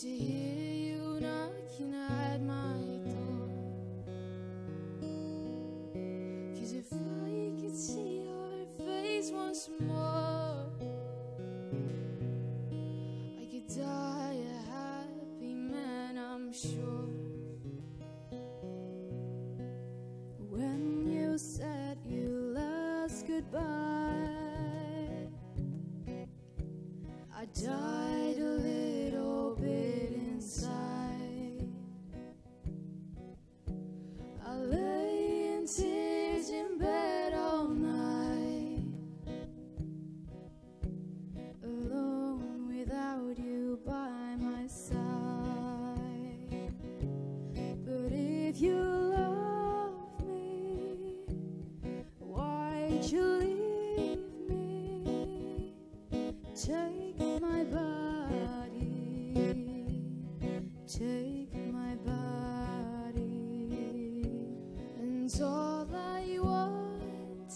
To hear you knocking at my door. Cause if I could see your face once more, I could die a happy man, I'm sure. When you said you last goodbye, I died by my side. But if you love me, why'd you leave me? Take my body, take my body, and all I want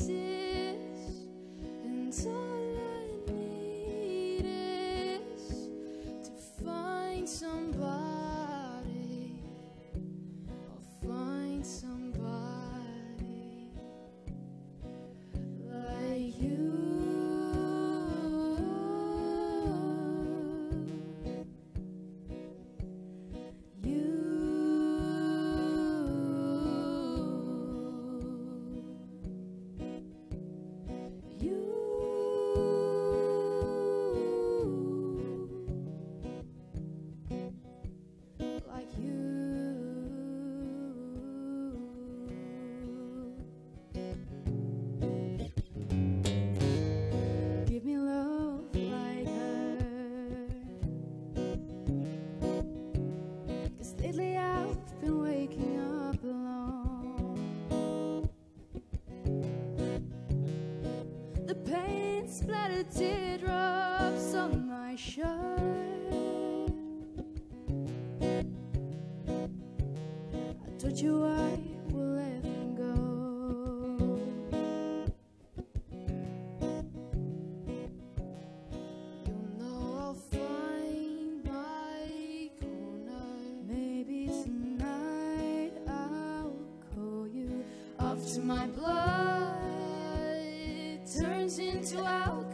splattered teardrops on my shirt. I told you I will let them go. You know I'll find my corner. Maybe tonight I'll call you. After my blood turns into alcohol.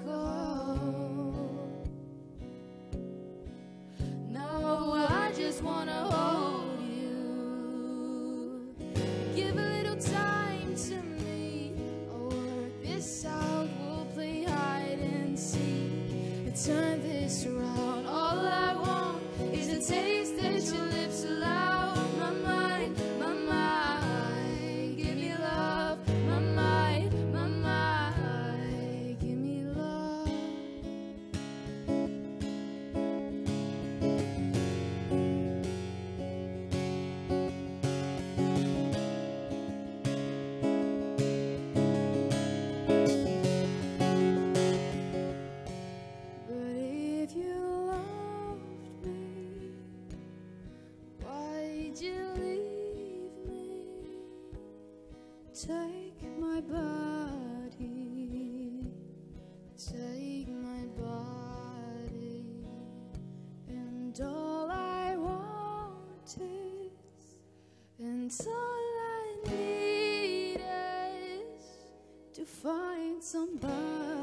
Turn this around. All I want is a taste that your lips allow. to find somebody.